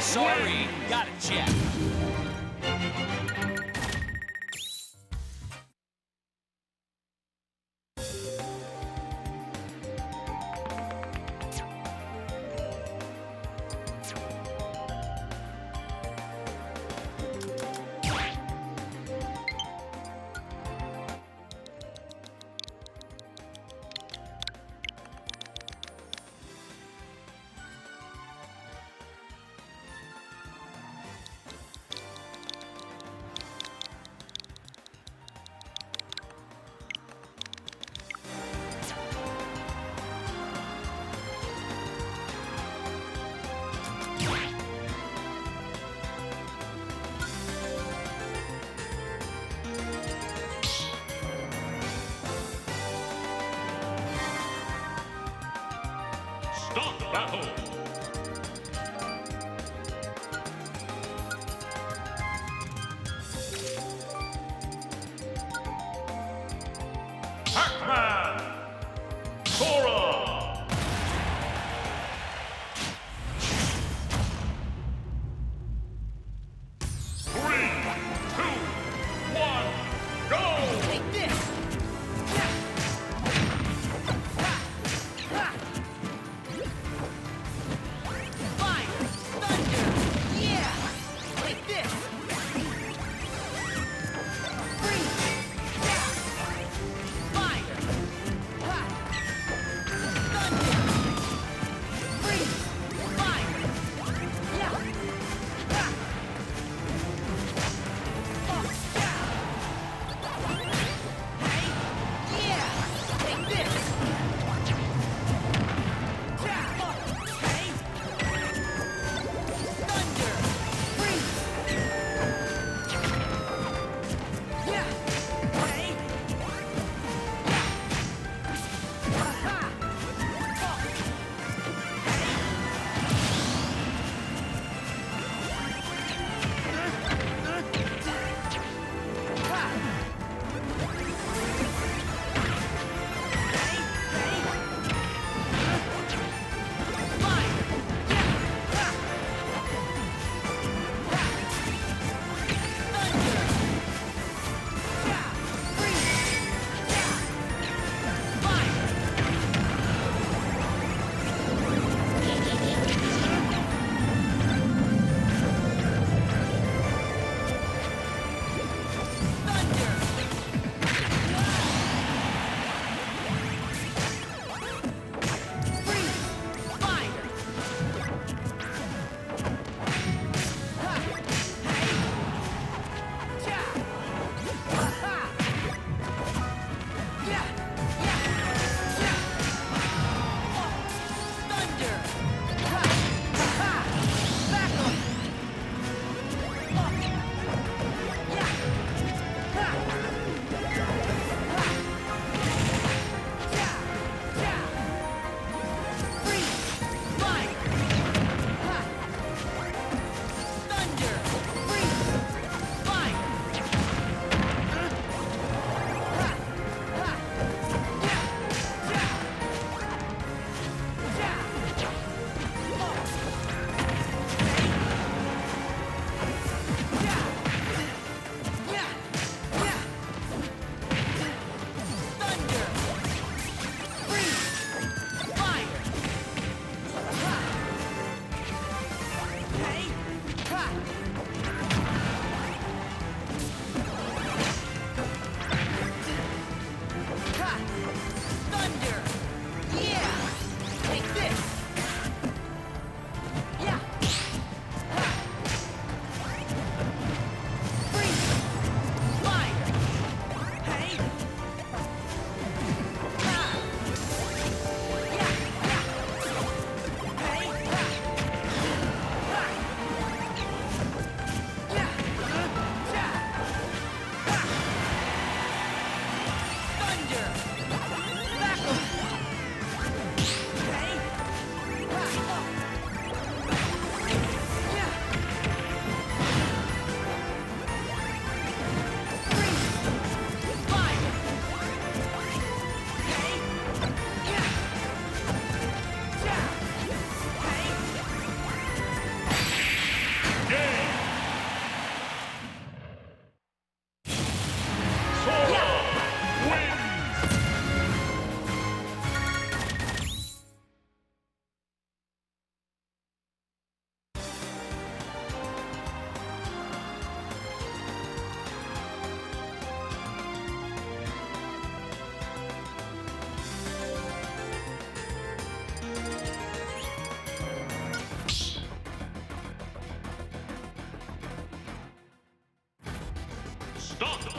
Sorry, gotta check. Battle!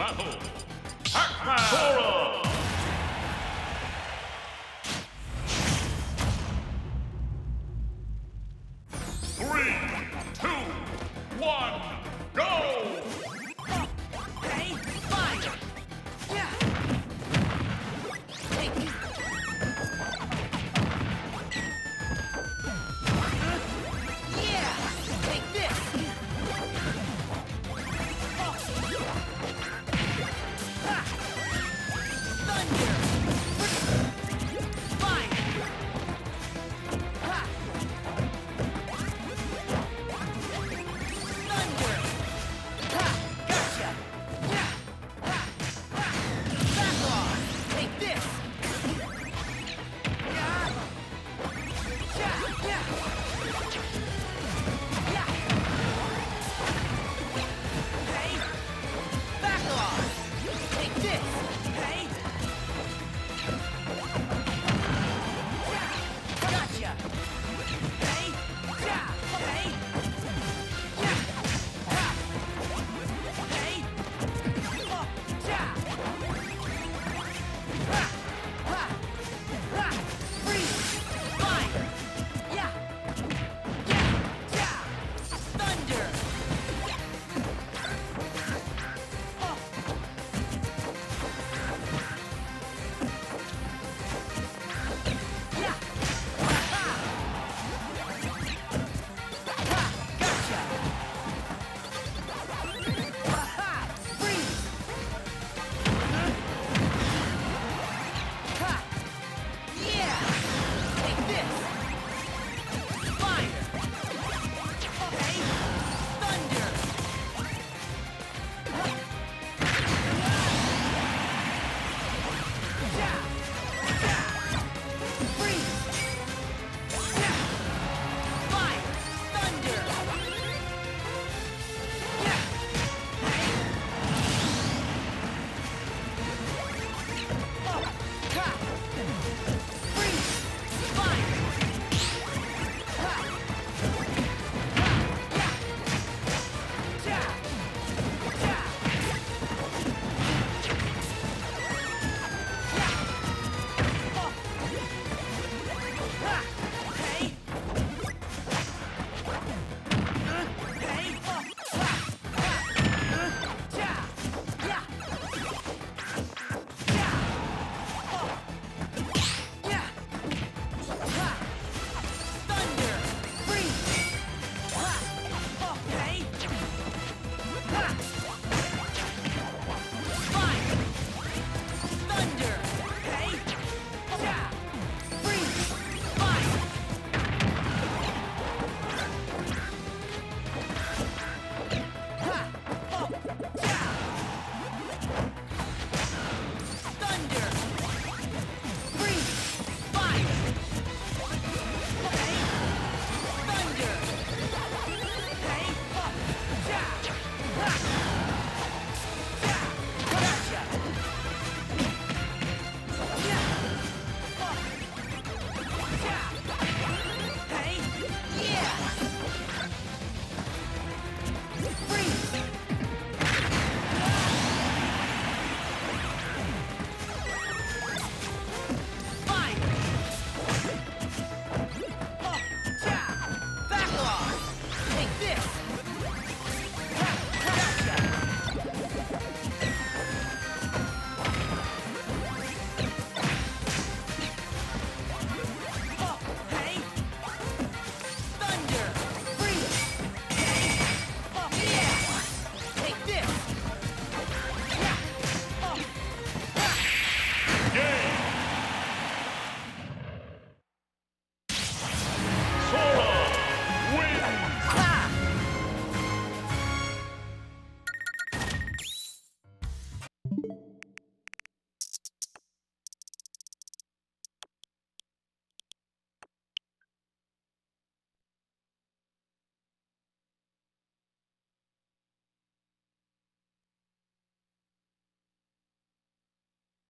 battle, Pac-Man! Three, two, one.